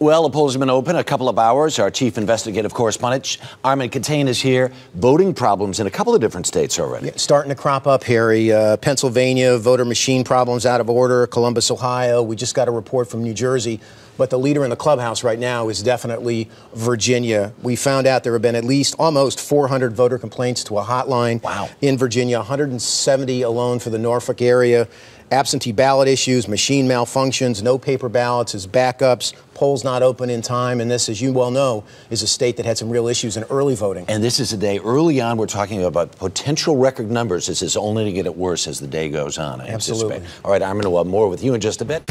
Well, the polls have been open a couple of hours. Our chief investigative correspondent, Armen Keteyian, is here. Voting problems in a couple of different states already. Yeah, starting to crop up, Harry. Uh, Pennsylvania, voter machine problems out of order. Columbus, Ohio. We just got a report from New Jersey. But the leader in the clubhouse right now is definitely Virginia. We found out there have been at least almost 400 voter complaints to a hotline wow. in Virginia, 170 alone for the Norfolk area absentee ballot issues, machine malfunctions, no paper ballots as backups, polls not open in time. And this, as you well know, is a state that had some real issues in early voting. And this is a day early on, we're talking about potential record numbers. This is only to get it worse as the day goes on. I Absolutely. Anticipate. All right, I'm going to have more with you in just a bit.